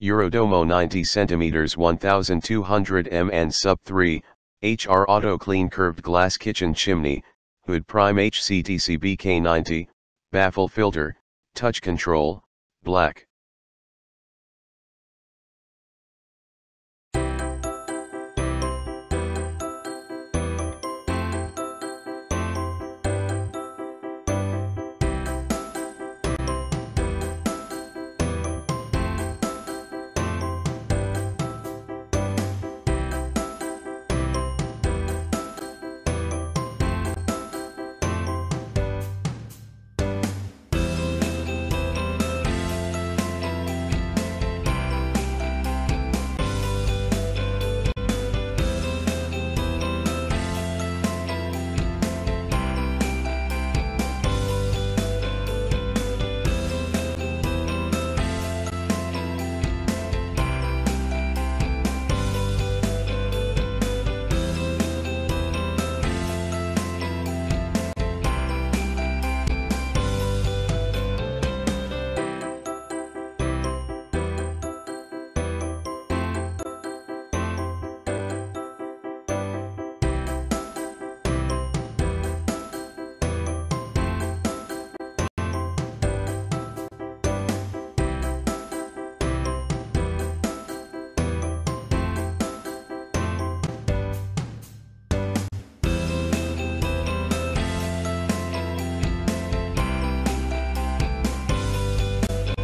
Eurodomo 90 cm 1200 m and sub 3, HR Auto Clean Curved Glass Kitchen Chimney, Hood Prime HCTC BK90, Baffle Filter, Touch Control, Black.